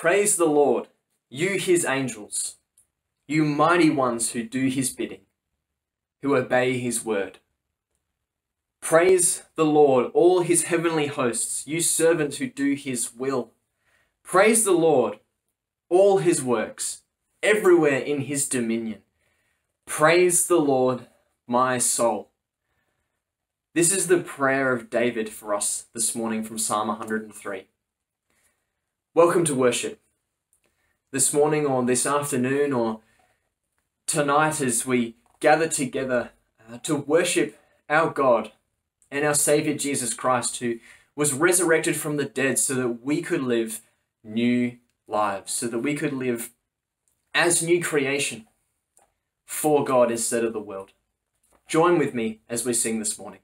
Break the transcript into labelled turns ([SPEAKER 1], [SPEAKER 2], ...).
[SPEAKER 1] Praise the Lord, you his angels, you mighty ones who do his bidding, who obey his word. Praise the Lord, all his heavenly hosts, you servants who do his will. Praise the Lord, all his works, everywhere in his dominion. Praise the Lord, my soul. This is the prayer of David for us this morning from Psalm 103. Welcome to worship. This morning, or this afternoon, or tonight, as we gather together uh, to worship our God and our Savior Jesus Christ, who was resurrected from the dead so that we could live new lives, so that we could live as new creation for God instead of the world. Join with me as we sing this morning.